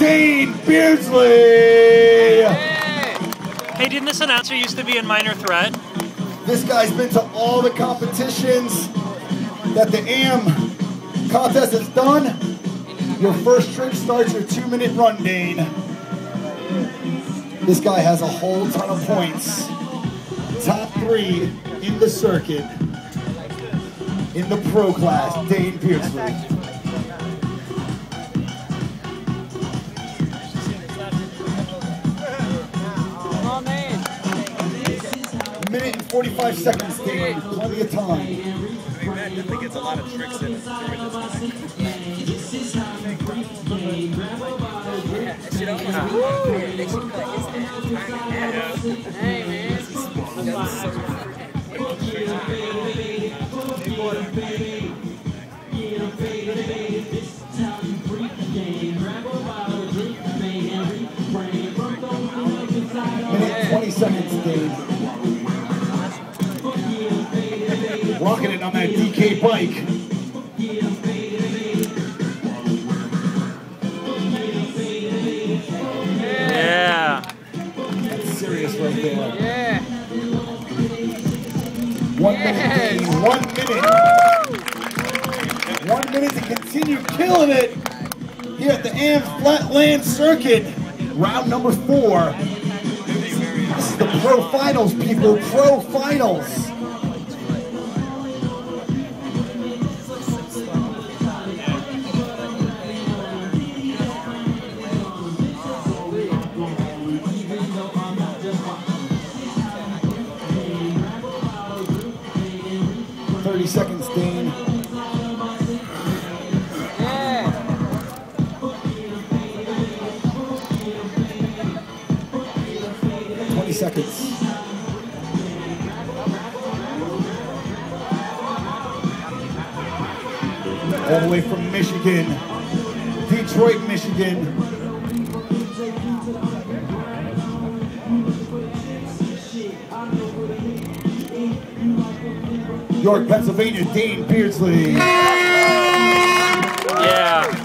Dane Beardsley. Hey, didn't this announcer used to be in Minor Threat? This guy's been to all the competitions that the AM contest has done. Your first trick starts your two minute run, Dane. This guy has a whole ton of points. Top three in the circuit. In the pro class, Dane Beardsley. 45 seconds, Dane. Plenty of time. Definitely gets a lot of tricks in. Minute 20 seconds, Dane. Rocking it on that DK bike. Yeah. That's serious right there. Yeah. One minute, Dane. One minute. One minute to continue killing it here at the AM Flatland Circuit. Round number four. This is the pro finals, people. Pro finals. Thirty seconds, Dane. Yeah. Twenty seconds. All the way from Michigan, Detroit, Michigan. York, Pennsylvania, Dane Beardsley. Yeah.